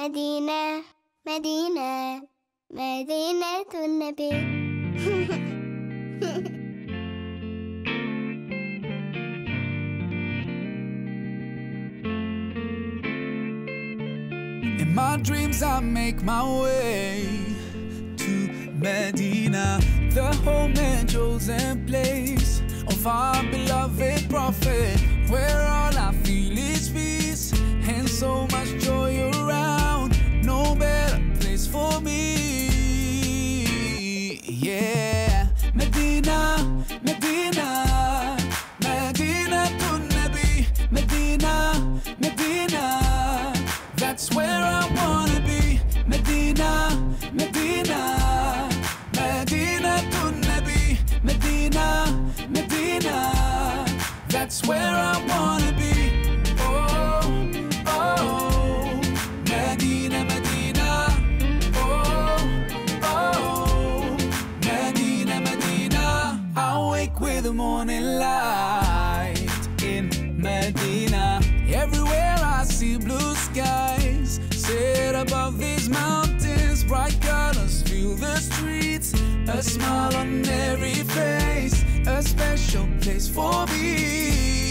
مدينة مدينة مدينة النبي In my dreams, I make my way to Medina, the home and chosen place of our beloved prophet, where all I Yeah, Medina, Medina, Medina to Medina, Medina. That's where I wanna be. Medina, Medina, Medina to Nabi, Medina, Medina. That's where I the morning light in Medina. Everywhere I see blue skies, set above these mountains, bright colors fill the streets. A smile on every face, a special place for me.